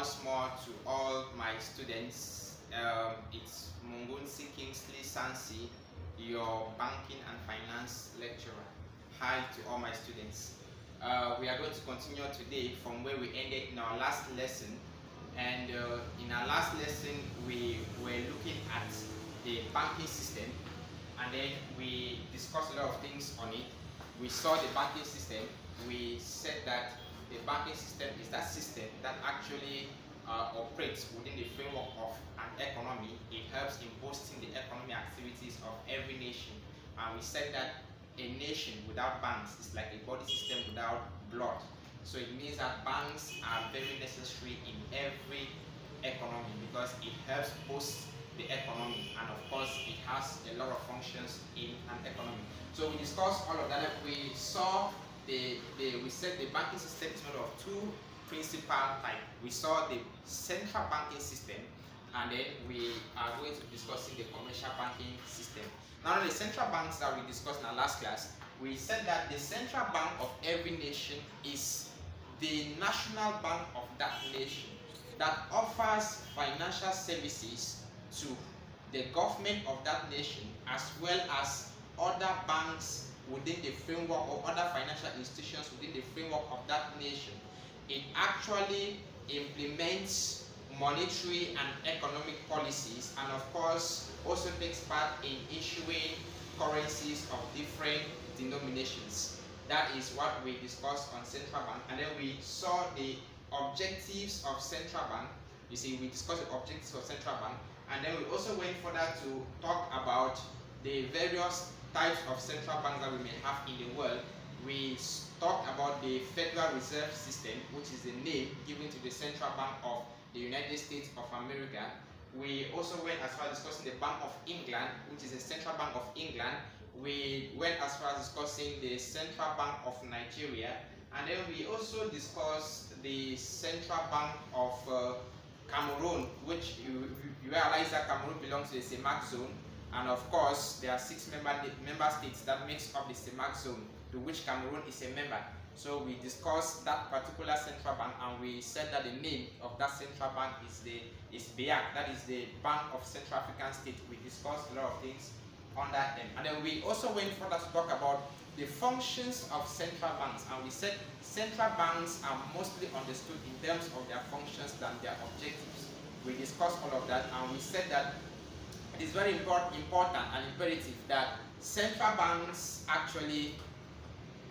once more to all my students. Um, it's Mungunsi Kingsley Sansi, your banking and finance lecturer. Hi to all my students. Uh, we are going to continue today from where we ended in our last lesson. And uh, in our last lesson, we were looking at the banking system and then we discussed a lot of things on it. We saw the banking system. We said that banking system is that system that actually uh, operates within the framework of an economy. It helps in boosting the economic activities of every nation. And we said that a nation without banks is like a body system without blood. So it means that banks are very necessary in every economy because it helps boost the economy and of course it has a lot of functions in an economy. So we discussed all of that. We saw the, the we said the banking system is made of two principal types. We saw the central banking system and then we are going to be discussing the commercial banking system. Now the central banks that we discussed in our last class, we said that the central bank of every nation is the national bank of that nation that offers financial services to the government of that nation as well as other banks within the framework or other financial institutions within the framework of that nation. It actually implements monetary and economic policies and of course also takes part in issuing currencies of different denominations. That is what we discussed on central bank and then we saw the objectives of central bank. You see, we discussed the objectives of central bank and then we also went further to talk about the various types of central banks that we may have in the world. We talked about the Federal Reserve System, which is the name given to the Central Bank of the United States of America. We also went as far as discussing the Bank of England, which is the Central Bank of England. We went as far as discussing the Central Bank of Nigeria. And then we also discussed the Central Bank of uh, Cameroon, which you, you realize that Cameroon belongs to the CEMAC zone, and of course there are six member member states that makes up the CEMAC zone, to which Cameroon is a member. So we discussed that particular central bank, and we said that the name of that central bank is the is BEAC, that is the Bank of Central African State. We discussed a lot of things under them, and then we also went further to talk about the functions of central banks, and we said central banks are mostly understood in terms of their functions than their objectives. We discussed all of that and we said that it is very important, important and imperative that central banks actually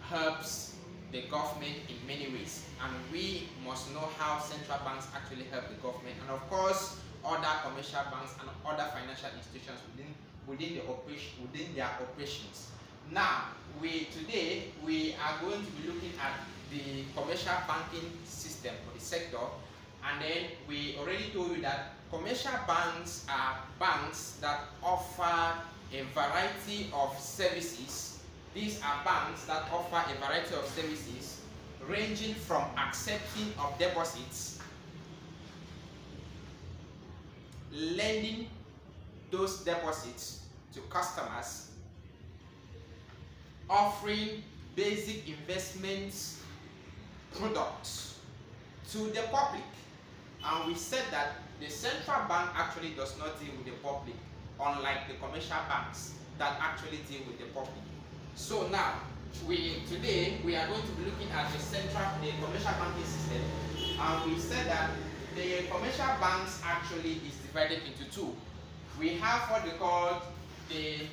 helps the government in many ways. And we must know how central banks actually help the government. And of course other commercial banks and other financial institutions within within the operation within their operations. Now we today we are going to be looking at the commercial banking system for the sector and then we already told you that commercial banks are banks that offer a variety of services. These are banks that offer a variety of services ranging from accepting of deposits lending those deposits to customers offering basic investments products to the public and we said that the central bank actually does not deal with the public unlike the commercial banks that actually deal with the public. So now we today we are going to be looking at the central the commercial banking system. And we said that the commercial banks actually is divided into two. We have what we call the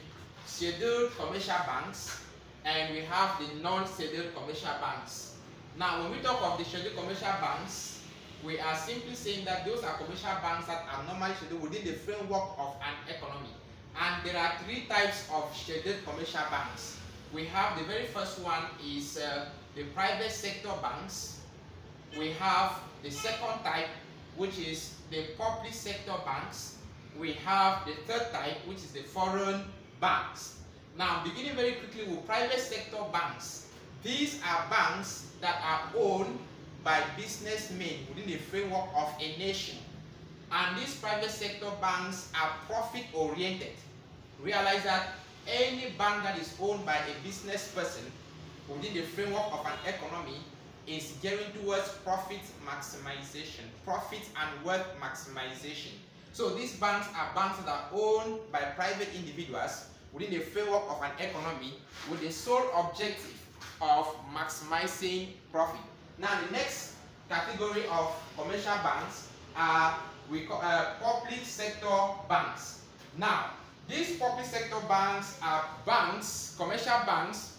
scheduled commercial banks and we have the non-scheduled commercial banks. Now, when we talk of the scheduled commercial banks, we are simply saying that those are commercial banks that are normally scheduled within the framework of an economy. And there are three types of scheduled commercial banks. We have the very first one is uh, the private sector banks. We have the second type, which is the public sector banks. We have the third type, which is the foreign banks. Now, beginning very quickly with private sector banks. These are banks that are owned by businessmen within the framework of a nation. And these private sector banks are profit oriented. Realize that any bank that is owned by a business person within the framework of an economy is gearing towards profit maximization, profit and wealth maximization. So these banks are banks that are owned by private individuals within the framework of an economy with the sole objective of maximizing profit. Now the next category of commercial banks are we call, uh, public sector banks. Now these public sector banks are banks, commercial banks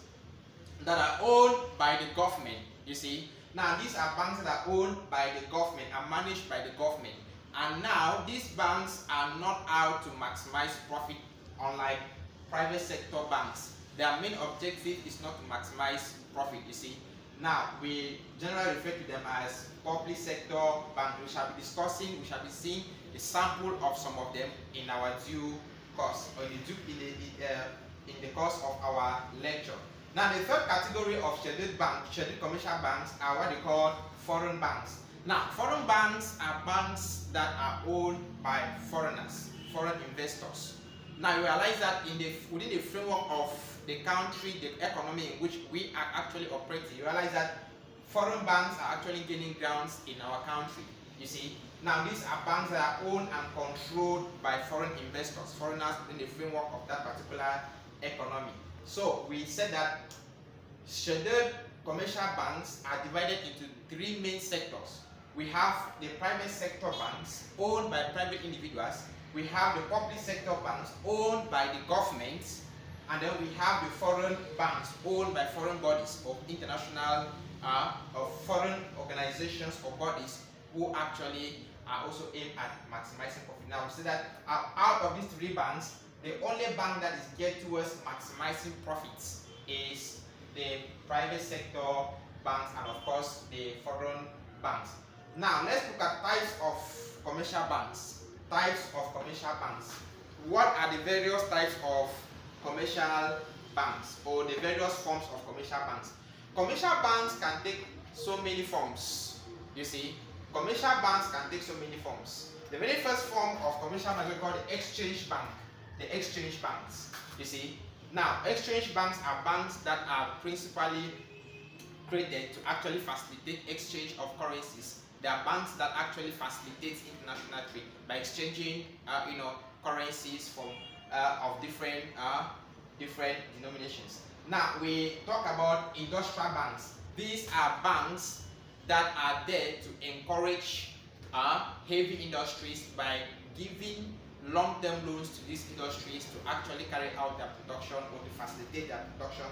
that are owned by the government. You see, now these are banks that are owned by the government and managed by the government. And now these banks are not out to maximize profit unlike private sector banks. Their main objective is not to maximize profit, you see. Now, we generally refer to them as public sector banks. We shall be discussing, we shall be seeing a sample of some of them in our due course, or in the, due, in the, uh, in the course of our lecture. Now, the third category of scheduled banks, scheduled commercial banks, are what they call foreign banks. Now, foreign banks are banks that are owned by foreigners, foreign investors. Now you realize that in the within the framework of the country, the economy in which we are actually operating, you realize that foreign banks are actually gaining grounds in our country. You see, now these are banks that are owned and controlled by foreign investors, foreigners in the framework of that particular economy. So we said that scheduled commercial banks are divided into three main sectors. We have the private sector banks owned by private individuals we have the public sector banks owned by the government, and then we have the foreign banks owned by foreign bodies of international, uh, foreign organizations or bodies who actually are also aimed at maximizing profit. Now, we see that uh, out of these three banks, the only bank that is geared towards maximizing profits is the private sector banks and of course the foreign banks. Now, let's look at types of commercial banks types of commercial banks. What are the various types of commercial banks or the various forms of commercial banks? Commercial banks can take so many forms. You see, commercial banks can take so many forms. The very first form of commercial bank is called the exchange bank. The exchange banks. You see, now exchange banks are banks that are principally created to actually facilitate exchange of currencies there are banks that actually facilitate international trade by exchanging, uh, you know, currencies from uh, of different uh, different denominations. Now we talk about industrial banks. These are banks that are there to encourage uh, heavy industries by giving long-term loans to these industries to actually carry out their production or to facilitate their production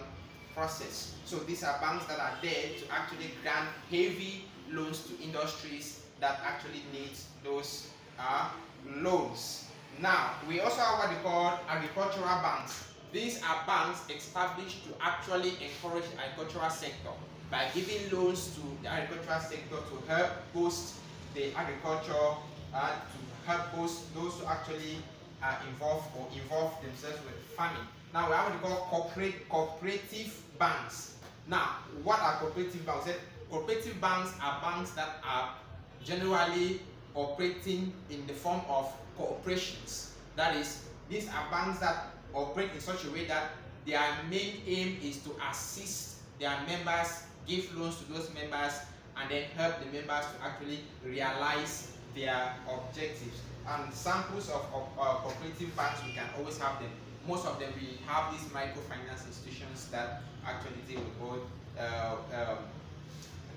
process. So these are banks that are there to actually grant heavy loans to industries that actually need those uh, loans. Now, we also have what we call agricultural banks. These are banks established to actually encourage agricultural sector by giving loans to the agricultural sector to help boost the agriculture, uh, to help boost those who actually are involved or involve themselves with farming. Now, we have what we call corporate, cooperative banks. Now, what are cooperative banks? Cooperative banks are banks that are generally operating in the form of corporations. That is, these are banks that operate in such a way that their main aim is to assist their members, give loans to those members, and then help the members to actually realize their objectives. And samples of, of uh, cooperative banks, we can always have them. Most of them, we have these microfinance institutions that actually deal with both uh, um,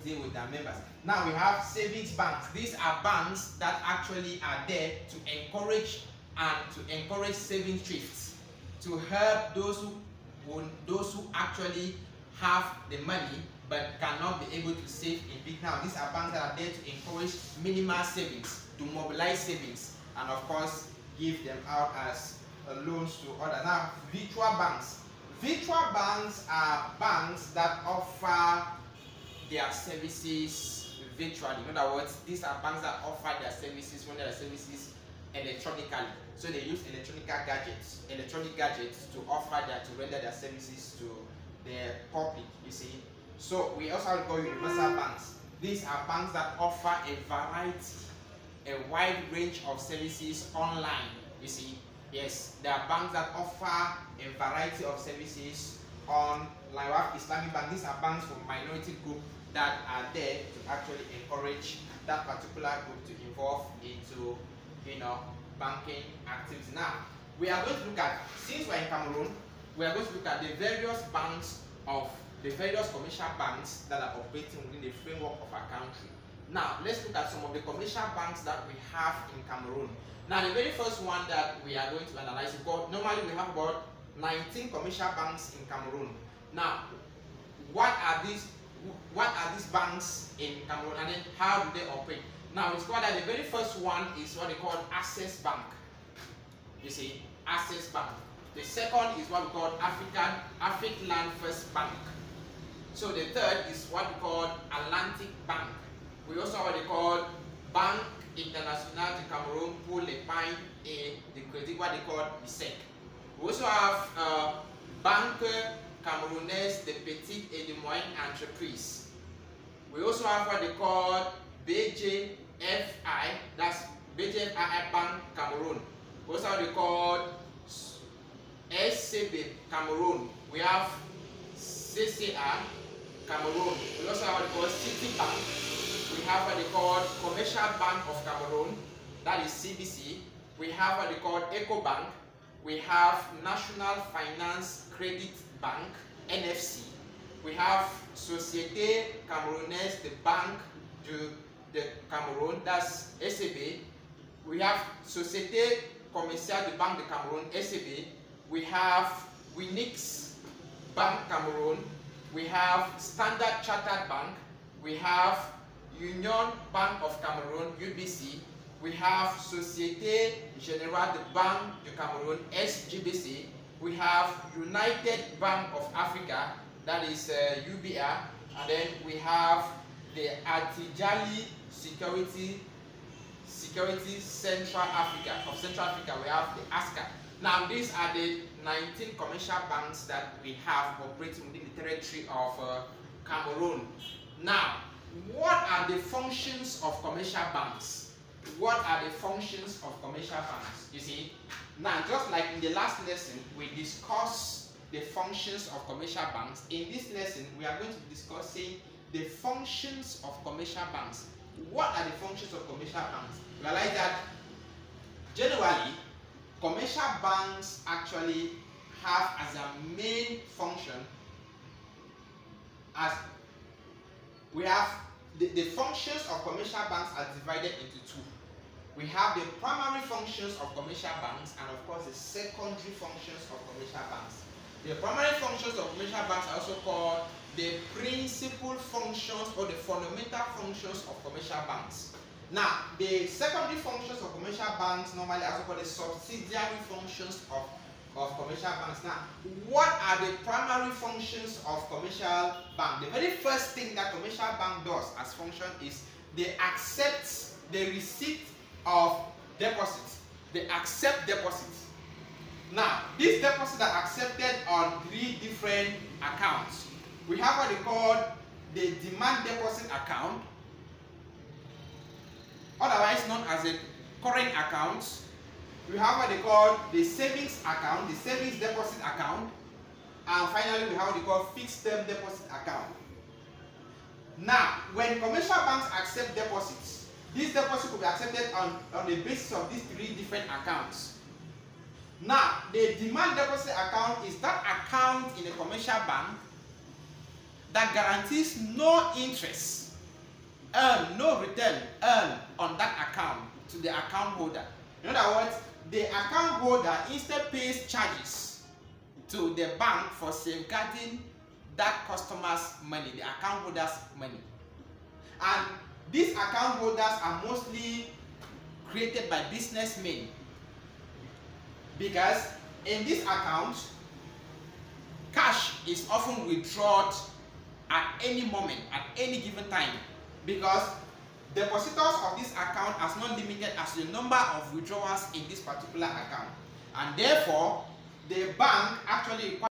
deal with their members. Now we have savings banks. These are banks that actually are there to encourage and to encourage saving thrifts, to help those who, those who actually have the money but cannot be able to save in big now. These are banks that are there to encourage minimal savings, to mobilize savings, and of course give them out as uh, loans to others. Now, virtual banks. Virtual banks are banks that offer their services virtually. In other words, these are banks that offer their services, run their services electronically. So they use electronic gadgets, electronic gadgets to offer their to render their services to the public. You see. So we also have called universal banks. These are banks that offer a variety, a wide range of services online. You see. Yes, there are banks that offer a variety of services on like Islamic bank. These are banks for minority group that are there to actually encourage that particular group to involve into you know banking activities. Now we are going to look at since we're in Cameroon, we are going to look at the various banks of the various commercial banks that are operating within the framework of our country. Now, let's look at some of the commercial banks that we have in Cameroon. Now, the very first one that we are going to analyze, because normally we have about 19 commercial banks in Cameroon. Now, what are these what are these banks in Cameroon and then how do they operate? Now, it's called that the very first one is what they call Access Bank. You see, Access Bank. The second is what we call African African Land First Bank. So the third is what we call Atlantic Bank. We also have what they call Bank International de Cameroon pour l'épargne et the credit, what they call BICEC. We also have uh, Banque Camerounaise de Petites et de Moyennes Entreprises. We also have what they call BGFI, that's BGFI Bank Cameroon. We also have they call SCB Cameroon. We have CCR Cameroon. We also have what they call Citibank. We have what they call Commercial Bank of Cameroon, that is CBC. We have what they call EcoBank. We have National Finance Credit Bank, NFC. We have Société Camerounaise de Banque du de Cameroun, that's SCB. We have Société Commerciale de Banque de Cameroun, SCB. We have Wineex Bank Cameroon. We have Standard Chartered Bank. We have Union Bank of Cameroon, UBC. We have Société Générale de Banque du Cameroon, SGBC. We have United Bank of Africa, that is uh, UBA. And then we have the Attijari Security Security Central Africa, of Central Africa, we have the ASCA. Now, these are the 19 commercial banks that we have operating within the territory of uh, Cameroon. Now, what are the functions of commercial banks? What are the functions of commercial banks? You see, now just like in the last lesson, we discussed the functions of commercial banks. In this lesson, we are going to be discussing the functions of commercial banks. What are the functions of commercial banks? Realize that generally, commercial banks actually have as a main function as we have the, the functions of commercial banks are divided into two. We have the primary functions of commercial banks and of course the secondary functions of commercial banks. The primary functions of commercial banks are also called the principal functions or the fundamental functions of commercial banks. Now, the secondary functions of commercial banks normally are also called the subsidiary functions of, of commercial banks. Now, what are the primary functions of commercial bank? The very first thing that commercial bank does as function is they accept the receipt of deposits. They accept deposits. Now, these deposits are accepted on three different accounts. We have what they call the demand deposit account, otherwise known as a current account. We have what they call the savings account, the savings deposit account, and finally we have what they call fixed term deposit account. Now, when commercial banks accept deposits, these deposits will be accepted on, on the basis of these three different accounts. Now, the demand deposit account is that account in a commercial bank that guarantees no interest, earn no return earn on that account to the account holder. In other words, the account holder instead pays charges to the bank for safeguarding that customer's money, the account holder's money. And these account holders are mostly created by businessmen. Because in this account, cash is often withdrawn at any moment, at any given time. Because depositors of this account are not limited as the number of withdrawals in this particular account. And therefore the bank actually